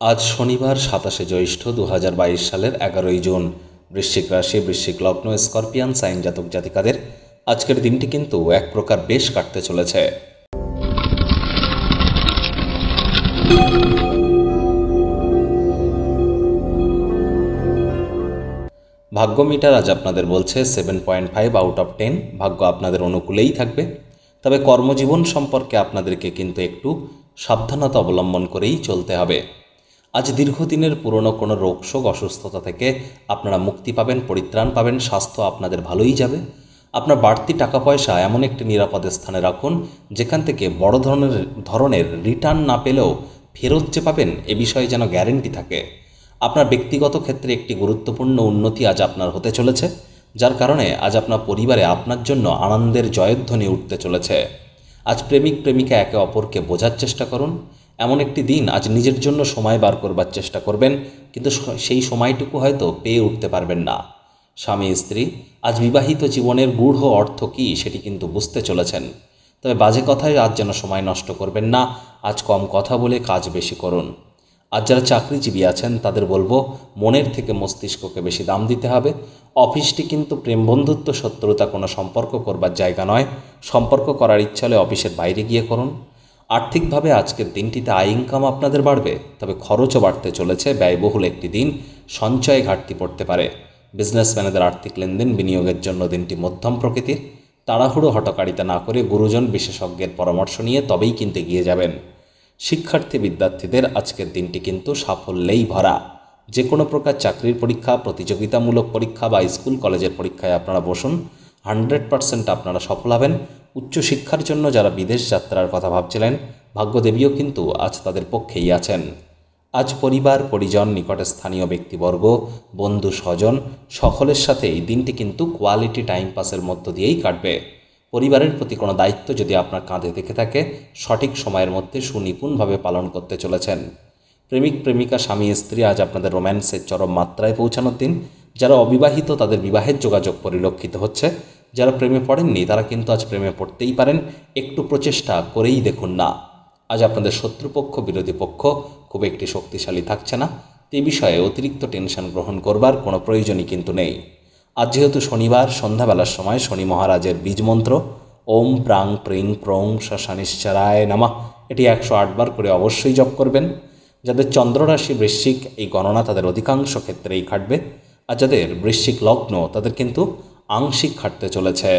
আজ শনিবার সাতাশে জ্যৈষ্ঠ দু হাজার বাইশ সালের এগারোই জুন। বৃশ্চিক রাশি, বৃশ্চিক লগ্ন, স্করপিয়ান, সাইন জাতক জাতিকাদের আজকের দিনটি কিন্তু এক প্রকার বেশ কাটতে চলেছে। ভাগ্য মিটার আজ আপনাদের বলছে seven point five out of ten. ভাগ্য আপনাদের অনুকূলেই থাকবে। তবে কর্মজীবন সম্পর্কে আপনাদেরকে কিন্তু একটু সাবধানতা অবলম্বন করেই চলতে হবে। আজ দীর্ঘদিনের পুরনো কোনো রোগশোক অসুস্থতা থেকে আপনারা মুক্তি পাবেন, পরিত্রাণ পাবেন, স্বাস্থ্য আপনাদের ভালোই যাবে। আপনার বাড়তি টাকা পয়সা এমন একটি নিরাপদ স্থানে রাখুন, যেখান থেকে বড় ধরনের ধরনের রিটার্ন না পেলেও ফেরত যে পাবেন এ বিষয়ে যেন গ্যারেন্টি থাকে। আপনার ব্যক্তিগত ক্ষেত্রে একটি গুরুত্বপূর্ণ উন্নতি আজ আপনার হতে চলেছে, যার কারণে আজ আপনার পরিবারে আপনার জন্য আনন্দের জয়ধ্বনি উঠতে চলেছে। আজ প্রেমিক, প্রেমিকা একে অপরকে বোঝার চেষ্টা করুন এমন একটি দিন আজ নিজের জন্য সময় বার করবার চেষ্টা করবেন, কিন্তু সেই সময়টুকু হয়তো পেয়ে উঠতে পারবেন না। স্বামী, স্ত্রী, আজ বিবাহিত জীবনের গূঢ় অর্থ কী সেটি কিন্তু বুঝতে চলেছেন। তবে বাজে কথায় আজ যেন সময় নষ্ট করবেন না, আজ কম কথা বলে কাজ বেশি করুন। আজ যারা চাকরিজীবী আছেন, তাদের বলব, মনের থেকে মস্তিষ্ককে বেশি দাম দিতে হবে। অফিসটি কিন্তু প্রেম বন্ধুত্ব, শত্রুতা কোনো সম্পর্ক করবার জায়গা নয়। সম্পর্ক করার ইচ্ছা হলে অফিসের বাইরে গিয়ে করুন। আর্থিকভাবে আজকের দিনটিতে আয় ইনকাম আপনাদের বাড়বে, তবে খরচও বাড়তে চলেছে। ব্যয়বহুল একটি দিন সঞ্চয়ে ঘাটতি পড়তে পারে। বিজনেসম্যানেদের আর্থিক লেনদেন বিনিয়োগের জন্য দিনটি মধ্যম প্রকৃতির। তাড়াহুড়ো হটকারিতা না করে গুরুজন বিশেষজ্ঞের পরামর্শ নিয়ে তবেই কিনতে গিয়ে যাবেন। শিক্ষার্থী বিদ্যার্থীদের আজকের দিনটি কিন্তু সাফল্যেই ভরা। যে কোনো প্রকার চাকরির পরীক্ষা, প্রতিযোগিতামূলক পরীক্ষা বা স্কুল, কলেজের পরীক্ষায় আপনারা বসুন। হান্ড্রেড পারসেন্ট আপনারা সফল হবেন। উচ্চশিক্ষার জন্য যারা বিদেশ যাত্রার কথা ভাবছিলেন, ভাগ্যদেবীও কিন্তু আজ তাদের পক্ষেই আছেন। আজ পরিবার, পরিজন, নিকটে স্থানীয় ব্যক্তিবর্গ, বন্ধু, স্বজন, সকলের সাথে এই দিনটি কিন্তু কোয়ালিটি টাইম পাসের মধ্য দিয়েই কাটবে। পরিবারের প্রতি কোনো দায়িত্ব যদি আপনার কাঁধে থেকে থাকে, সঠিক সময়ের মধ্যে সুনিপুণভাবে পালন করতে চলেছেন। প্রেমিক, প্রেমিকা, স্বামী, স্ত্রী আজ আপনাদের রোম্যান্সের চরম মাত্রায় পৌঁছানোর দিন, যারা অবিবাহিত তাদের বিবাহের যোগাযোগ পরিলক্ষিত হচ্ছে। যারা প্রেমে পড়েননি, তারা কিন্তু আজ প্রেমে পড়তেই পারেন। একটু প্রচেষ্টা করেই দেখুন না। আজ আপনাদের শত্রুপক্ষ, বিরোধী পক্ষ খুব একটি শক্তিশালী থাকছে না। এই বিষয়ে অতিরিক্ত টেনশন গ্রহণ করবার কোনো প্রয়োজনই কিন্তু নেই। আজ যেহেতু শনিবার, সন্ধ্যাবেলার সময় শনি মহারাজের বীজ মন্ত্র, ওম প্রাং প্রিং প্রং শশানিশ্চরায় নামা, এটি একশো আটবার করে অবশ্যই জপ করবেন। যাদের চন্দ্ররাশি বৃশ্চিক, এই গণনা তাদের অধিকাংশ ক্ষেত্রেই খাটবে আর যাদের বৃশ্চিক লগ্ন, তাদের কিন্তু আংশিক খাটতে চলেছে।